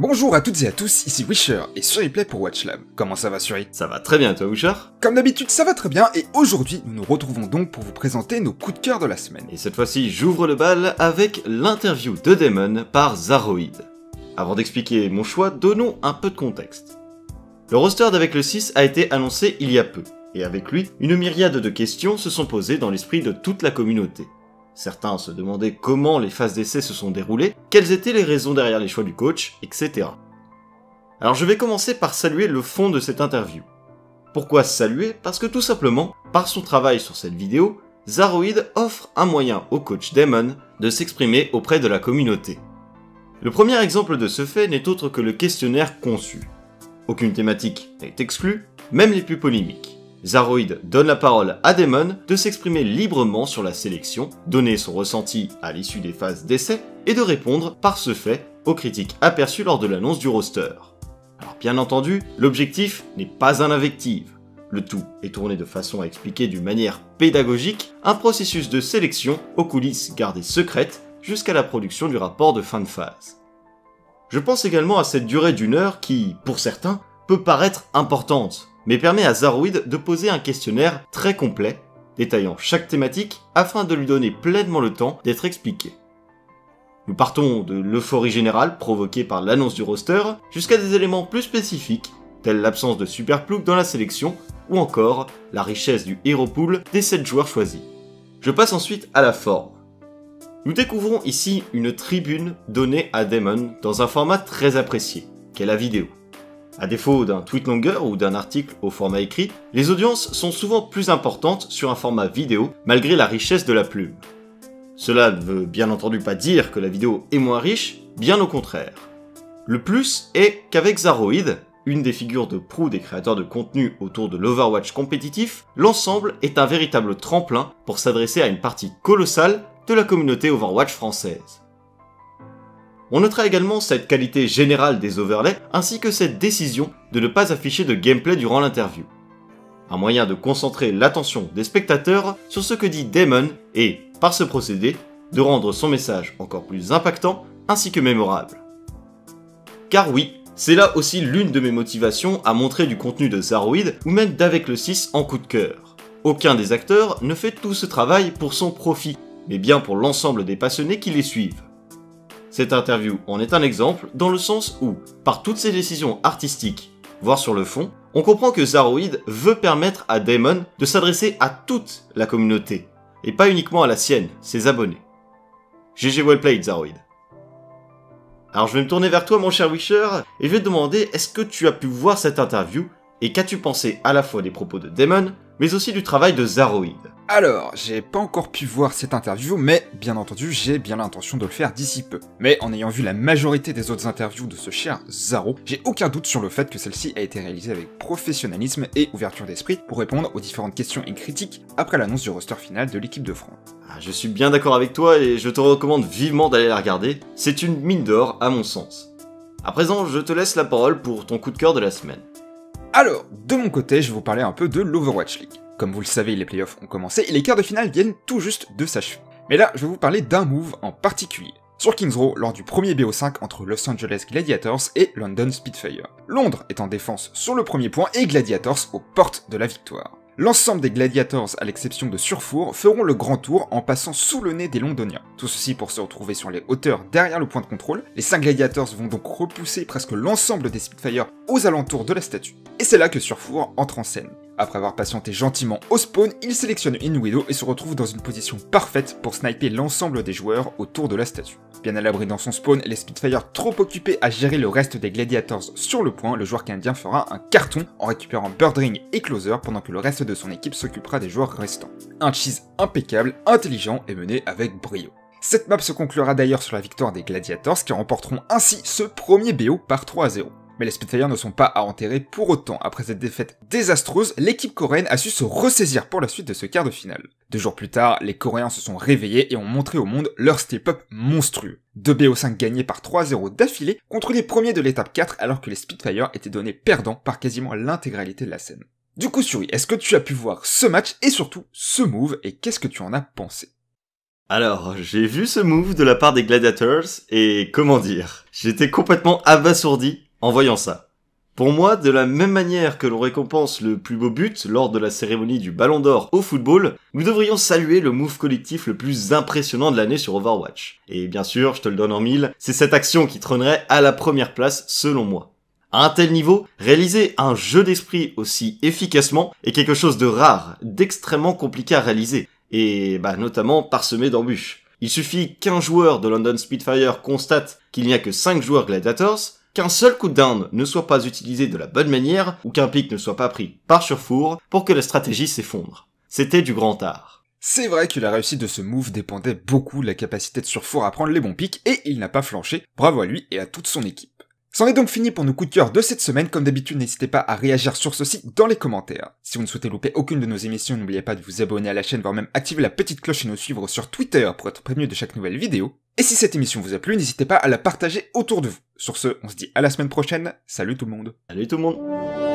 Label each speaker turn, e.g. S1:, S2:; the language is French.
S1: Bonjour à toutes et à tous, ici Wisher et sur Replay pour WatchLab. Comment ça va Suri?
S2: Ça va très bien toi Wisher?
S1: Comme d'habitude ça va très bien et aujourd'hui nous nous retrouvons donc pour vous présenter nos coups de cœur de la semaine.
S2: Et cette fois-ci j'ouvre le bal avec l'interview de Damon par Zaroid. Avant d'expliquer mon choix, donnons un peu de contexte. Le roster d'Avec le 6 a été annoncé il y a peu, et avec lui, une myriade de questions se sont posées dans l'esprit de toute la communauté. Certains se demandaient comment les phases d'essai se sont déroulées, quelles étaient les raisons derrière les choix du coach, etc. Alors je vais commencer par saluer le fond de cette interview. Pourquoi saluer? Parce que tout simplement, par son travail sur cette vidéo, Zaroid offre un moyen au coach Damon de s'exprimer auprès de la communauté. Le premier exemple de ce fait n'est autre que le questionnaire conçu. Aucune thématique n'est exclue, même les plus polémiques. Zaroid donne la parole à Damon de s'exprimer librement sur la sélection, donner son ressenti à l'issue des phases d'essai et de répondre par ce fait aux critiques aperçues lors de l'annonce du roster. Alors bien entendu, l'objectif n'est pas un invective. Le tout est tourné de façon à expliquer d'une manière pédagogique un processus de sélection aux coulisses gardées secrètes jusqu'à la production du rapport de fin de phase. Je pense également à cette durée d'une heure qui, pour certains, peut paraître importante, mais permet à Zaroid de poser un questionnaire très complet, détaillant chaque thématique afin de lui donner pleinement le temps d'être expliqué. Nous partons de l'euphorie générale provoquée par l'annonce du roster jusqu'à des éléments plus spécifiques, tels l'absence de super plouk dans la sélection ou encore la richesse du hero pool des 7 joueurs choisis. Je passe ensuite à la forme. Nous découvrons ici une tribune donnée à Damon dans un format très apprécié, qu'est la vidéo. À défaut d'un tweet longueur ou d'un article au format écrit, les audiences sont souvent plus importantes sur un format vidéo malgré la richesse de la plume. Cela ne veut bien entendu pas dire que la vidéo est moins riche, bien au contraire. Le plus est qu'avec Zaroid, une des figures de proue des créateurs de contenu autour de l'Overwatch compétitif, l'ensemble est un véritable tremplin pour s'adresser à une partie colossale de la communauté Overwatch française. On notera également cette qualité générale des overlays ainsi que cette décision de ne pas afficher de gameplay durant l'interview. Un moyen de concentrer l'attention des spectateurs sur ce que dit Damon et, par ce procédé, de rendre son message encore plus impactant ainsi que mémorable. Car oui, c'est là aussi l'une de mes motivations à montrer du contenu de Zaroid ou même d'Avec le 6 en coup de cœur. Aucun des acteurs ne fait tout ce travail pour son profit, mais bien pour l'ensemble des passionnés qui les suivent. Cette interview en est un exemple dans le sens où, par toutes ses décisions artistiques, voire sur le fond, on comprend que Zaroid veut permettre à Damon de s'adresser à toute la communauté, et pas uniquement à la sienne, ses abonnés. GG well played Zaroid. Alors je vais me tourner vers toi mon cher Wisher, et je vais te demander est-ce que tu as pu voir cette interview, et qu'as-tu pensé à la fois des propos de Damon, mais aussi du travail de Zaroid
S1: Alors, j'ai pas encore pu voir cette interview, mais bien entendu, j'ai bien l'intention de le faire d'ici peu. Mais en ayant vu la majorité des autres interviews de ce cher Zaro, j'ai aucun doute sur le fait que celle-ci a été réalisée avec professionnalisme et ouverture d'esprit pour répondre aux différentes questions et critiques après l'annonce du roster final de l'équipe de France.
S2: Ah, je suis bien d'accord avec toi et je te recommande vivement d'aller la regarder, c'est une mine d'or à mon sens. À présent, je te laisse la parole pour ton coup de cœur de la semaine.
S1: Alors, de mon côté, je vais vous parler un peu de l'Overwatch League. Comme vous le savez, les playoffs ont commencé et les quarts de finale viennent tout juste de s'achever. Mais là, je vais vous parler d'un move en particulier. Sur Kings Row, lors du premier BO5 entre Los Angeles Gladiators et London Spitfire. Londres est en défense sur le premier point et Gladiators aux portes de la victoire. L'ensemble des Gladiators, à l'exception de Surfour, feront le grand tour en passant sous le nez des Londoniens. Tout ceci pour se retrouver sur les hauteurs derrière le point de contrôle. Les 5 Gladiators vont donc repousser presque l'ensemble des Spitfire aux alentours de la statue. Et c'est là que Surfour entre en scène. Après avoir patienté gentiment au spawn, il sélectionne une Widow et se retrouve dans une position parfaite pour sniper l'ensemble des joueurs autour de la statue. Bien à l'abri dans son spawn, les Spitfire trop occupés à gérer le reste des Gladiators sur le point, le joueur canadien fera un carton en récupérant Birdring et Closer pendant que le reste de son équipe s'occupera des joueurs restants. Un cheese impeccable, intelligent et mené avec brio. Cette map se conclura d'ailleurs sur la victoire des Gladiators qui remporteront ainsi ce premier BO par 3 à 0. Mais les Spitfire ne sont pas à enterrer pour autant. Après cette défaite désastreuse, l'équipe coréenne a su se ressaisir pour la suite de ce quart de finale. Deux jours plus tard, les Coréens se sont réveillés et ont montré au monde leur step-up monstrueux. 2 BO5 gagnés par 3-0 d'affilée contre les premiers de l'étape 4 alors que les Spitfire étaient donnés perdants par quasiment l'intégralité de la scène. Du coup Suri, est-ce que tu as pu voir ce match et surtout ce move et qu'est-ce que tu en as pensé?
S2: Alors, j'ai vu ce move de la part des Gladiators, et comment dire, j'étais complètement abasourdi en voyant ça. Pour moi, de la même manière que l'on récompense le plus beau but lors de la cérémonie du Ballon d'Or au football, nous devrions saluer le move collectif le plus impressionnant de l'année sur Overwatch. Et bien sûr, je te le donne en mille, c'est cette action qui trônerait à la première place selon moi. À un tel niveau, réaliser un jeu d'esprit aussi efficacement est quelque chose de rare, d'extrêmement compliqué à réaliser, et bah notamment parsemé d'embûches. Il suffit qu'un joueur de London Spitfire constate qu'il n'y a que 5 joueurs Gladiators, qu'un seul coup de ne soit pas utilisé de la bonne manière ou qu'un pic ne soit pas pris par surfour pour que la stratégie s'effondre. C'était du grand art.
S1: C'est vrai que la réussite de ce move dépendait beaucoup de la capacité de Surfour à prendre les bons pics et il n'a pas flanché. Bravo à lui et à toute son équipe. C'en est donc fini pour nos coups de cœur de cette semaine. Comme d'habitude, n'hésitez pas à réagir sur ceci dans les commentaires. Si vous ne souhaitez louper aucune de nos émissions, n'oubliez pas de vous abonner à la chaîne, voire même activer la petite cloche et nous suivre sur Twitter pour être prévenu de chaque nouvelle vidéo. Et si cette émission vous a plu, n'hésitez pas à la partager autour de vous. Sur ce, on se dit à la semaine prochaine. Salut tout le monde.
S2: Salut tout le monde.